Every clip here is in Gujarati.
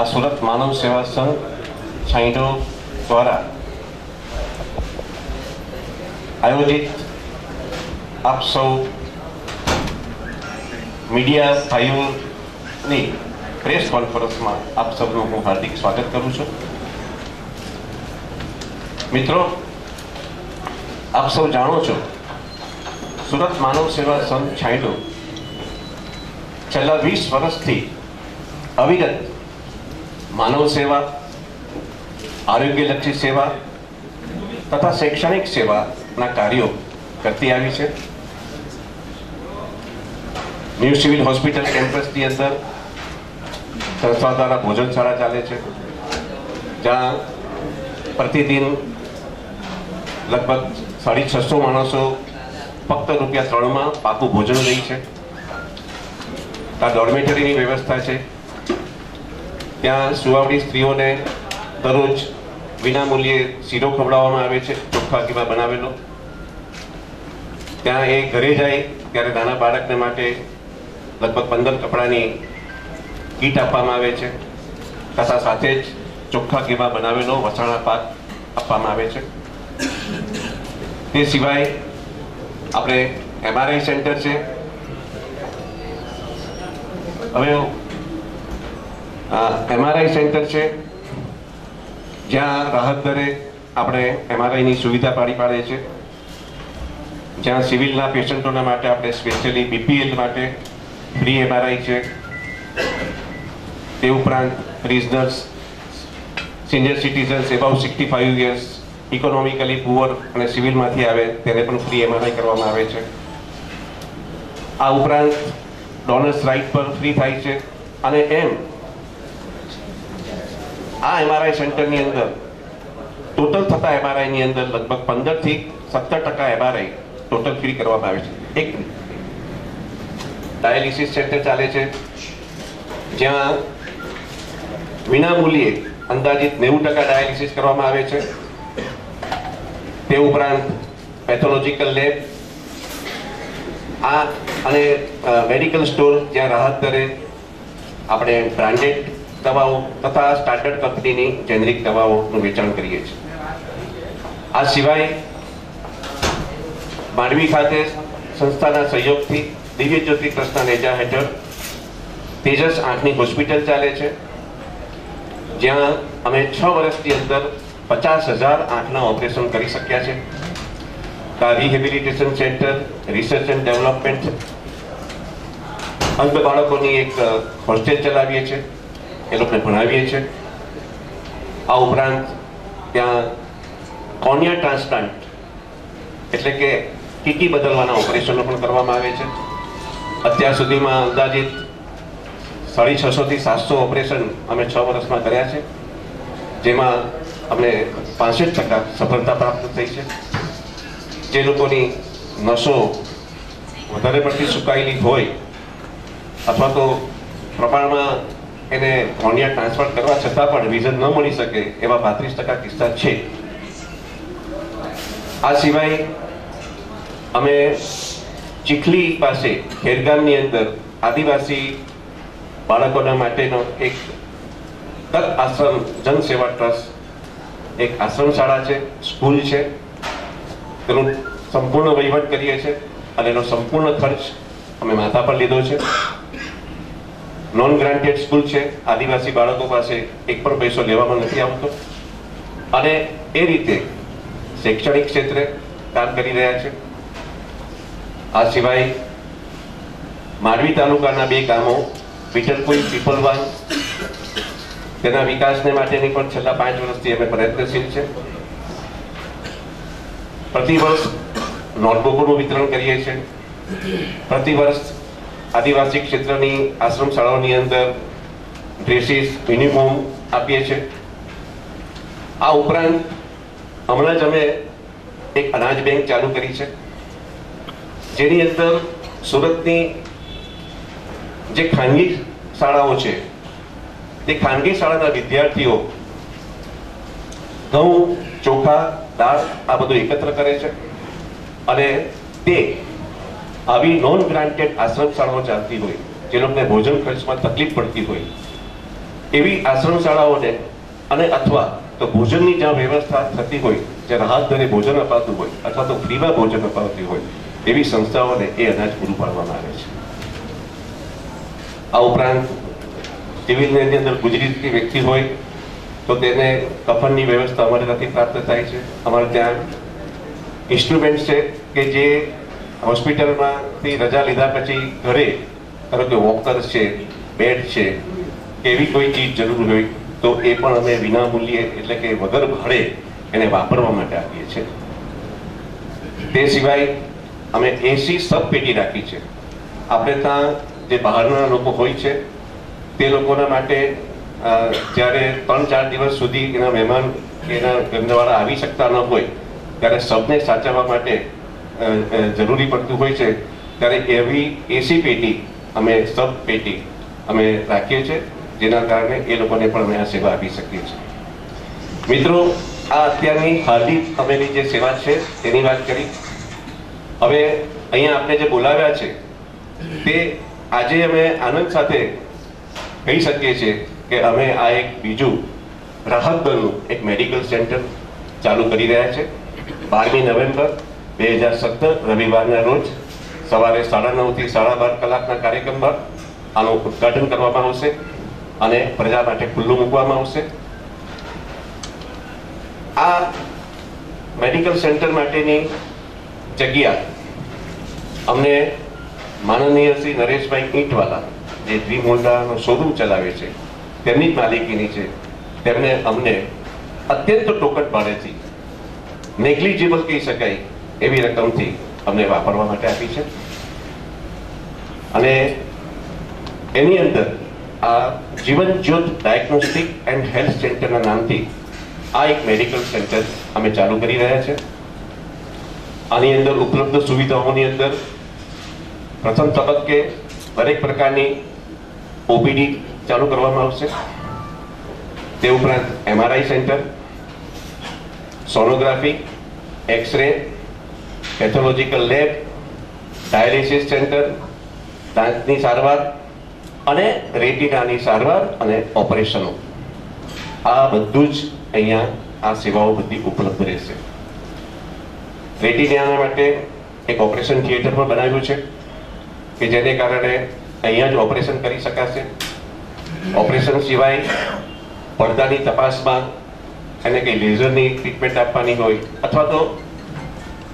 આ સુરત માનવ સેવા સંઘ છાંયડો દ્વારા આયોજિત આપ સૌ મીડિયા ભાઈઓની પ્રેસ કોન્ફરન્સમાં આપ સૌનું હું હાર્દિક સ્વાગત કરું છું મિત્રો આપ સૌ જાણો છો સુરત માનવ સેવા સંઘ છાંયડો છેલ્લા વીસ વર્ષથી અવિરત માનવ સેવા, આરોગ્યલક્ષી સેવા તથા શૈક્ષણિક સેવાના કાર્યો કરતી આવી છે. ન્યૂ સિવિલ હોસ્પિટલ કેમ્પસની અંદર સંસ્થા દ્વારા ભોજનશાળા ચાલે છે. જ્યાં પ્રતિદિન લગભગ સાડી છસો માણસો ફક્ત રૂપિયા ત્રણમાં પાકું ભોજન રહી છે. ત્યાં ડોર્મેટરીની વ્યવસ્થા છે. ત્યાં સુવાવડી સ્ત્રીઓને દરરોજ વિનામૂલ્યે શીરો ખવડાવવામાં આવે છે, ચોખ્ખા કીમાં બનાવેલો. ત્યાં એ ઘરે જાય ત્યારે નાના બાળકને માટે લગભગ પંદર કપડાની કીટ આપવામાં આવે છે. તથા સાથે જ ચોખ્ખા કીમાં બનાવેલો વસાણા પાક આપવામાં આવે છે. તે સિવાય આપણે એમઆરઆઈ સેન્ટર છે. હવે એમઆરઆઈ સેન્ટર છે. જ્યાં રાહત દરે આપણે એમઆરઆઈની સુવિધા પાડી પાડે છે. જ્યાં સિવિલના પેશન્ટોના માટે આપણે સ્પેશિયલી બીપીએલ માટે ફ્રી એમઆરઆઈ છે. તે ઉપરાંત prisoners senior citizens above sixty five years economically poor અને સિવિલમાંથી આવે તેને પણ ફ્રી એમઆરઆઈ કરવામાં આવે છે. આ ઉપરાંત ડોનર્સ રાઇટ પર ફ્રી થાય છે. અને એમ આ એમઆરઆઈ સેન્ટરની અંદર. ટોટલ થતા એમઆરઆઈની અંદર લગભગ પંદરથી સત્તર ટકા એમઆરઆઈ ટોટલ ફ્રી કરવામાં આવે છે. એક ડાયાલિસિસ સેન્ટર ચાલે છે. જ્યાં વિનામૂલ્યે અંદાજિત નેવું ટકા ડાયાલિસિસ કરવામાં આવે છે. તે ઉપરાંત પેથોલોજીકલ લેબ આ અને મેડિકલ સ્ટોર જ્યાં રાહત દરે આપણે બ્રાન્ડેડ દવાઓ તથા સ્ટાન્ડર્ડ કંપનીની જેનરિક દવાઓનું વેચાણ કરીએ છીએ. આ સિવાય માંડવી ખાતે સંસ્થાના સહયોગથી દિવ્ય જ્યોતિ કૃષ્ણ નેજા હેઠળ તેજસ આંખની હોસ્પિટલ ચાલે છે, જ્યાં અમે છ વર્ષની અંદર પચાસ હજાર આંખના ઓપરેશન કરી શક્યા છે. આ rehabilitation centre research and development અંધ બાળકોની એક હોસ્ટેલ ચલાવીએ છીએ. એ લોકોને ભણાવીએ છીએ આ ઉપરાંત ત્યાં કોર્નિયા ટ્રાન્સપ્લાન્ટ એટલે કે કીકી બદલવાના ઓપરેશનો પણ કરવામાં આવે છે અત્યાર સુધીમાં અંદાજિત સાડી છસોથી સાતસો ઓપરેશન અમે છ વર્ષમાં કર્યા છે જેમાં અમને પાસઠ ટકા સફળતા પ્રાપ્ત થઈ છે જે લોકોની નસો વધારે પડતી સુકાયેલી હોય અથવા તો પ્રમાણમાં એને કોર્નિયા ટ્રાન્સફર કરવા છતાં પણ વિઝન ન મળી શકે એવા પાંત્રીસ ટકા કિસ્સા છે. આ સિવાય અમે ચીખલી પાસે ખેરગામની અંદર આદિવાસી બાળકોના માટેનો એક તક આશ્રમ જનસેવા ટ્રસ્ટ, એક આશ્રમ શાળા છે, સ્કૂલ છે. તેનું સંપૂર્ણ વહીવટ કરીએ છીએ અને એનો સંપૂર્ણ ખર્ચ અમે માથા પર લીધો છે. નોન ગ્રાન્ટેડ સ્કૂલ છે, આદિવાસી બાળકો પાસે એક પણ પૈસો લેવામાં નથી આવતો. અને એ રીતે શૈક્ષણિક ક્ષેત્રે કામ કરી રહ્યા છે. આ સિવાય માંડવી તાલુકાના બે ગામો વિઠલપુર પીપલવાન, તેના વિકાસને માટેની પણ છેલ્લા પાંચ વર્ષથી અમે પ્રયત્નશીલ છે. પ્રતિ વર્ષ નોટબુકોનું વિતરણ કરીએ છીએ. પ્રતિ વર્ષ આદિવાસી ક્ષેત્રની આશ્રમ શાળાઓની અંદર ડ્રેસીસ યુનિફોર્મ આપીએ છીએ. આ ઉપરાંત હમણાં જ અમે એક અનાજ બેંક ચાલુ કરી છે. જેની અંદર સુરતની જે ખાનગી શાળાઓ છે તે ખાનગી શાળાના વિદ્યાર્થીઓ ઘઉં, ચોખા, દાળ આ બધું એકત્ર કરે છે. અને તે આવી નોન ગ્રાન્ટેડ આશ્રમ શાળાઓ ચાલતી હોય જે લોકોને ભોજન ખર્ચમાં તકલીફ પડતી હોય, એવી આશ્રમ શાળાઓને અને અથવા તો ભોજનની જ્યાં વ્યવસ્થા થતી હોય, જ્યાં રાહત દરે ભોજન અપાતું હોય, અથવા તો ફ્રીમાં ભોજન અપાવતી હોય, એવી સંસ્થાઓને એ અનાજ પૂરું પાડવામાં આવે છે. આ ઉપરાંત સિવિલની અંદર ગુજરી વ્યક્તિ હોય, તો તેને કફનની વ્યવસ્થા અમારે ત્યાંથી પ્રાપ્ત થાય છે. અમારે ત્યાં ઇન્સ્ટ્રુમેન્ટ છે કે જે હોસ્પિટલમાંથી રજા લીધા પછી ઘરે, ધારો કે વોકર છે, બેડ છે, એવી કોઈ ચીજ જરૂર હોય, તો એ પણ અમે વિના મૂલ્યે એટલે કે વગર ભાડે એને વાપરવા માટે આપીએ છીએ. તે સિવાય અમે એસી સબ પેટી રાખી છે. આપણે ત્યાં જે બહારના લોકો હોય છે, તે લોકોના માટે જ્યારે ત્રણ ચાર દિવસ સુધી એના મહેમાન કે એના ઘરવાળા આવી શકતા ન હોય, ત્યારે સબને સાચવવા માટે જરૂરી પડતું હોય છે, ત્યારે એવી એસી પેટી અમે સબ પેટી અમે રાખીએ છીએ, જેના કારણે એ લોકોને પણ અમે આ સેવા આપી શકીએ છીએ. મિત્રો, આ અત્યારની હાલની અમેની જે સેવા છે, તેની વાત કરી. હવે અહીંયા આપણે જે બોલાવ્યા છે, તે આજે અમે આનંદ સાથે કહી શકીએ છીએ કે અમે આ એક બીજું રાહત દળનું એક મેડિકલ સેન્ટર ચાલુ કરી રહ્યા છે. બારમી નવેમ્બર બે હજાર સત્તર રવિવારના રોજ સવારે સાડા નવથી સાડા બાર કલાકના કાર્યક્રમમાં આનું ઉદ્ઘાટન કરવામાં આવશે અને પ્રજા માટે ખુલ્લું મૂકવામાં આવશે. આ મેડિકલ સેન્ટર માટેની જગ્યા અમને માનનીય શ્રી નરેશભાઈ ઈંટવાલા, જે દ્વિમોંડાનો શોરૂમ ચલાવે છે, તેમની જ માલિકીની છે. તેમને અમને અત્યંત ટોકટ ભાડેથી નેગ્લિજિબલ કહી શકાય એવી રકમથી અમને વાપરવા માટે આપી છે. અને એની અંદર આ જીવન જ્યોત ડાયગ્નોસ્ટિક એન્ડ હેલ્થ સેન્ટરના નામથી આ એક મેડિકલ સેન્ટર અમે ચાલુ કરી રહ્યા છે. આની અંદર ઉપલબ્ધ સુવિધાઓની અંદર પ્રથમ તબક્કે દરેક પ્રકારની ઓપીડી ચાલુ કરવામાં આવશે. તે ઉપરાંત MRI centre sonography X ray pathological lab dialysis centre દાંતની સારવાર અને રેટિનાની સારવાર અને ઓપરેશનો. આ બધું જ અહીંયા આ સેવાઓ બધી ઉપલબ્ધ રહેશે. રેટિનાના માટે એક ઓપરેશન થિયેટર પણ બનાવ્યું છે, કે જેને કારણે અહીંયા જ ઓપરેશન કરી શકાશે. ઓપરેશન સિવાય પડદાની તપાસમાં એને કંઈ લેઝરની ટ્રીટમેન્ટ આપવાની હોય અથવા તો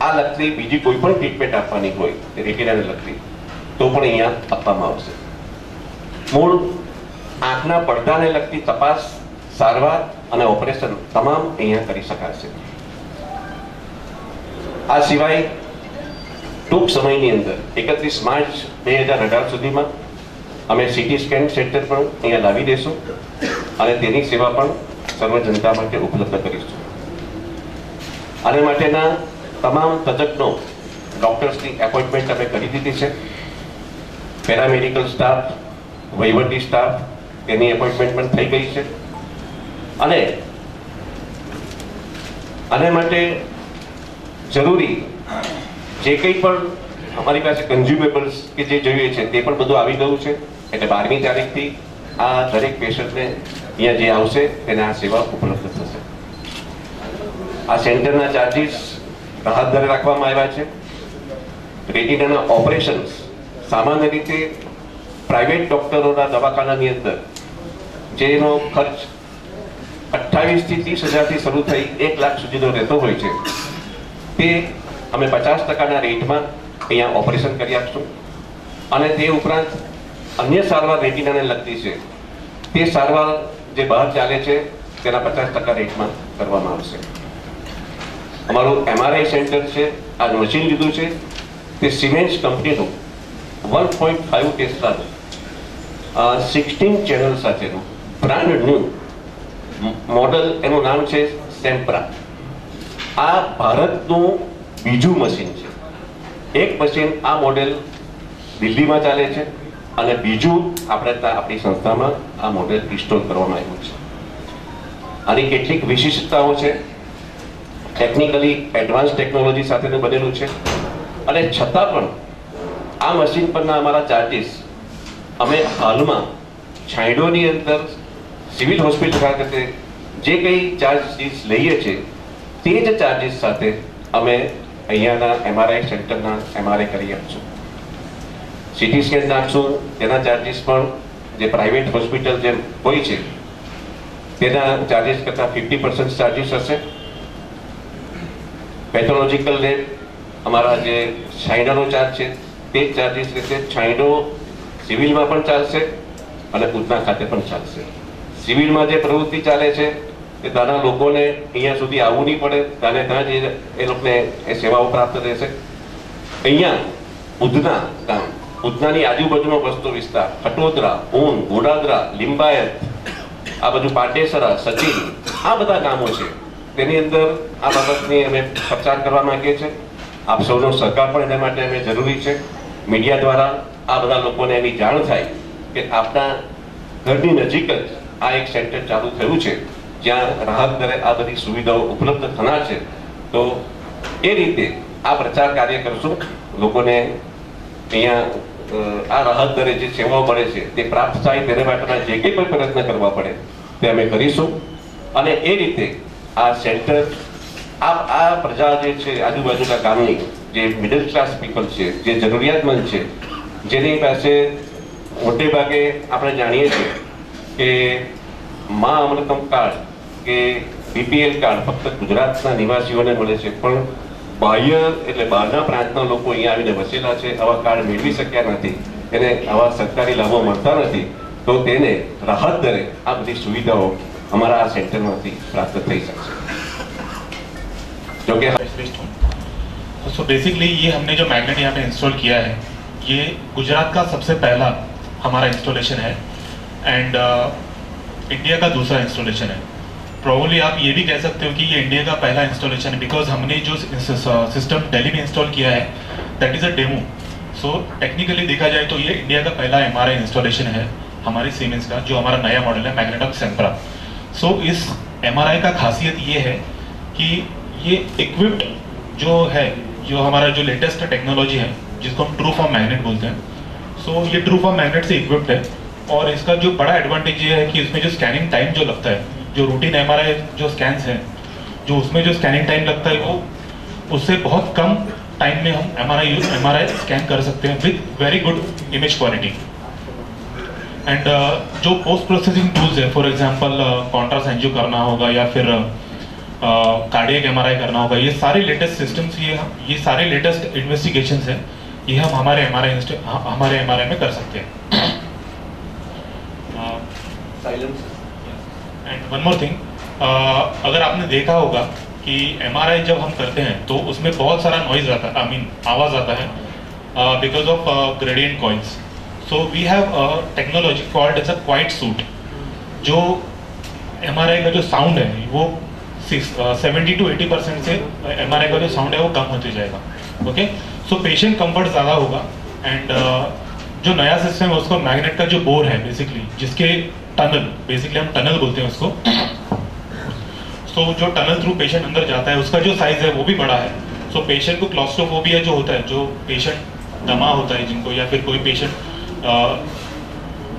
આ લગતી બીજી કોઈ પણ ટ્રીટમેન્ટ આપવાની હોય રેટિનાને લગતી તો પણ અહીંયા આપવામાં આવશે. મૂળ આંખના પડદાને લગતી તપાસ, સારવાર અને ઓપરેશન તમામ અહીંયા કરી શકાશે. આ સિવાય ટૂંક સમયની અંદર, એકત્રીસ માર્ચ બે હજાર અઢાર સુધીમાં અમે સિટી સ્કેન સેન્ટર પણ અહીંયા લાવી દઈશું અને તેની સેવા પણ સર્વ જનતા માટે ઉપલબ્ધ કરીશું. આને માટેના તમામ તજજ્ઞો ડોક્ટર્સની એપોઇન્ટમેન્ટ અમે કરી દીધી છે. પેરામેડિકલ સ્ટાફ વહીવટી સ્ટાફ એની એપોઇન્ટમેન્ટ પણ થઈ ગઈ છે. અને આને માટે જરૂરી જે કંઈ પણ અમારી પાસે કન્ઝ્યુમેબલ્સ કે જે જોઈએ છે, તે પણ બધું આવી ગયું છે. એટલે બારમી તારીખથી આ દરેક પેશન્ટને અહીંયા જે આવશે, તેને આ સેવા ઉપલબ્ધ થશે. આ સેન્ટરના ચાર્જિસ રાહત દરે રાખવામાં આવ્યા છે. રેટિનાના ઓપરેશન્સ સામાન્ય રીતે પ્રાઇવેટ ડોક્ટરોના દવાખાનાની અંદર, જેનો ખર્ચ અઠ્ઠાવીસથી ત્રીસ હજારથી શરૂ થઈ એક લાખ સુધીનો રહેતો હોય છે. તે અમે પચાસ ટકાના રેટમાં અહીંયા ઓપરેશન કરી આપશું. અને તે ઉપરાંત અન્ય સારવાર રેટિનાને લગતી છે. તે સારવાર જે બહાર ચાલે છે, તેના પચાસ ટકા રેટમાં કરવામાં આવશે. અમારું એમઆરઆઈ સેન્ટર છે આ મશીન લીધું છે, તે સિમેન્સ કંપનીનું વન પોઈન્ટ ફાઈવ ટેસ્લાનું સિક્સટીન ચેનલ સાથેનું બ્રાન્ડ ન્યૂ મોડલ એનું નામ છે સેમ્પ્રા આ ભારતનું બીજું મશીન છે. એક મશીન આ મોડેલ દિલ્હીમાં ચાલે છે અને બીજું આપણે આપણી સંસ્થામાં આ મોડેલ ઇન્સ્ટોલ કરવામાં આવ્યું છે. આની કેટલીક વિશિષ્ટતાઓ છે. ટેકનિકલી એડવાન્સ ટેકનોલોજી સાથેનું બનેલું છે. અને છતાં પણ આ મશીન પરના અમારા ચાર્જીસ અમે હાલમાં છાંયડોની અંદર સિવિલ હોસ્પિટલ ખાતે જે કંઈ ચાર્જીસ લઈએ છીએ, તે જ ચાર્જીસ સાથે અમે અહીંયાના એમઆરઆઈ સેન્ટરના એમઆરઆઈ કરી આપશું. સિટી સ્કેન નાખશું, તેના ચાર્જીસ પણ જે પ્રાઇવેટ હોસ્પિટલ જે હોય છે, તેના ચાર્જીસ કરતાં ફિફ્ટી પર્સન્ટ ચાર્જીસ હશે. પેથોલોજીકલ લેબ અમારા જે છાંયડાનો ચાર્જ છે, તે ચાર્જીસ રહેશે છાંયડો સિવિલમાં પણ ચાલશે અને ઉધના ખાતે પણ ચાલશે. સિવિલમાં જે પ્રવૃત્તિ ચાલે છે, તે ત્યાંના લોકોને અહીંયા સુધી આવવું નહીં પડે, ત્યાંને ત્યાં જ એ લોકોને એ સેવાઓ પ્રાપ્ત રહેશે. અહીંયા ઉધના ગામ, ઉધનાની આજુબાજુનો વસ્તુ વિસ્તાર, ખટોદરા, ઊન, ગોડાદરા, લિંબાયત, આ બધું પાટેસરા સચિન આ બધા ગામો છે. તેની અંદર આ બાબતની અમે પ્રચાર કરવા માંગીએ છીએ. આપ સૌનો સહકાર પણ એના માટે અમે જરૂરી છે. મીડિયા દ્વારા આ બધા લોકોને એની જાણ થાય કે આપણા ઘરની નજીક જ આ એક સેન્ટર ચાલુ થયું છે. જ્યાં રાહત દરે આ બધી સુવિધાઓ ઉપલબ્ધ થનાર છે. તો એ રીતે આ પ્રચાર કાર્ય કરશું. લોકોને અહીંયા આ રાહત દરે જે સેવાઓ મળે છે તે પ્રાપ્ત થાય તેને માટેના જે કંઈ પણ પ્રયત્ન કરવા પડે તે અમે કરીશું. અને એ રીતે આ સેન્ટર, આ આ પ્રજા જે છે, આજુબાજુના ગામની જે મિડલ ક્લાસ પીપલ છે, જે જરૂરિયાતમંદ છે, જેની પાસે મોટે ભાગે આપણે જાણીએ છીએ કે મા અમૃતમ કાર્ડ કે બીપીએલ કાર્ડ ફક્ત ગુજરાતના નિવાસીઓને મળે છે, પણ બાહ્ય એટલે બહારના પ્રાંતના લોકો અહીંયા આવીને વસેલા છે, આવા કાર્ડ મેળવી શક્યા નથી, એને આવા સરકારી લાભો મળતા નથી, તો તેને રાહત દરે આ બધી સુવિધાઓ અમારા આ સેન્ટરમાંથી પ્રાપ્ત થઈ શકશે જોકે स्पेशलिस्ट हूँ सो बेसिकली ये हमने जो मैग्नेट यहाँ पे इंस्टॉल किया है ये गुजरात का सबसे पहला हमारा इंस्टॉलेशन है एंड इंडिया का दूसरा इंस्टॉलेशन है प्रॉब्ली आप ये भी कह सकते हो कि ये इंडिया का पहला इंस्टॉलेशन है बिकॉज हमने जो सिस्टम दिल्ली में इंस्टॉल किया है that is a demo so technically देखा जाए तो ये इंडिया का पहला एम इंस्टॉलेशन है हमारी सीमेंस का जो हमारा नया मॉडल है मैग्नेटॉक सेम्प्रा सो इस एमआरआई का खासियत ये है कि ये इक्विप्ड जो है जो हमारा जो लेटेस्ट टेक्नोलॉजी है जिसको हम ट्रू फॉर्म मैग्नेट बोलते हैं सो so, ये ट्रू फॉर्म मैग्नेट से इक्विप्ड है। और इसका जो बड़ा एडवांटेज ये है कि इसमें जो स्कैनिंग टाइम जो लगता है जो रूटीन एमआरआई जो स्कैन्स हैं जो उसमें जो स्कैनिंग टाइम लगता है वो उससे बहुत कम टाइम में हम M R use M scan कर सकते हैं with very good image quality and जो पोस्ट प्रोसेसिंग टूल्स है फॉर एग्जांपल कॉन्ट्रास्ट एंजियो करना होगा या फिर कार्डियक एम करना होगा ये सारे लेटेस्ट सिस्टम्स ये ये सारे लेटेस्ट इन्वेस्टिगेशन है ये हम हमारे एम आर हमारे एमआरआई में कर सकते हैं। एंड वन मोर थिंग अगर आपने देखा होगा कि एमआरआई जब हम करते हैं तो उसमें बहुत सारा नॉइज़ आता है आई मीन आवाज़ आता है because of gradient coils so we have a technology called as a quiet suite जो MRI का जो साउंड है वो सेवेंटी टू एटी परसेंट से MRI का जो साउंड है वो कम होते जाएगा ओके सो पेशेंट कंफर्ट ज़्यादा होगा एंड जो नया सिस्टम है उसको मैग्नेट का जो बोर है बेसिकली जिसके टनल बेसिकली हम टनल बोलते हैं उसको। सो so, जो टनल थ्रू पेशेंट अंदर जाता है उसका जो साइज़ है वो भी बड़ा है। सो so, पेशेंट को क्लॉस्ट्रोफोबिया जो होता है जो पेशेंट दमा होता है जिनको या फिर कोई पेशेंट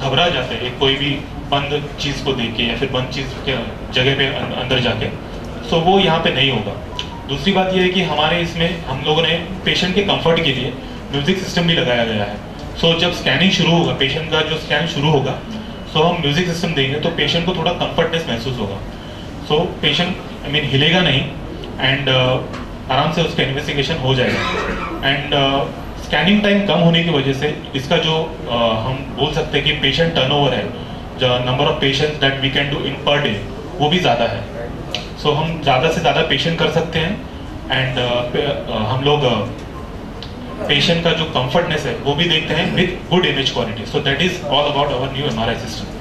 घबरा जाता है, कोई भी बंद चीज़ को देख के या फिर बंद चीज़ के जगह पे अं- अंदर जाके। सो वो यहाँ पे नहीं होगा। दूसरी बात ये है कि हमारे इसमें हम लोगों ने पेशेंट के कंफर्ट के लिए म्यूज़िक सिस्टम भी लगाया गया है। सो जब स्कैनिंग शुरू होगा पेशेंट का जो स्कैन शुरू होगा सो हम म्यूज़िक सिस्टम देंगे तो पेशेंट को थोड़ा कंफर्टनेस महसूस होगा। सो पेशेंट आई मीन हिलेगा नहीं एंड आराम से उसका इन्वेस्टिगेशन हो जाएगा। एंड स्कैनिंग टाइम कम होने की वजह से इसका जो आ, हम बोल सकते हैं कि पेशेंट टर्नओवर है जो number of patient that we can do in per day वो भी ज़्यादा है। सो so, हम ज़्यादा से ज़्यादा पेशेंट कर सकते हैं एंड हम लोग पेशेंट का जो कम्फर्टनेस है वो भी देखते हैं with good image quality so that is all about our new MRI system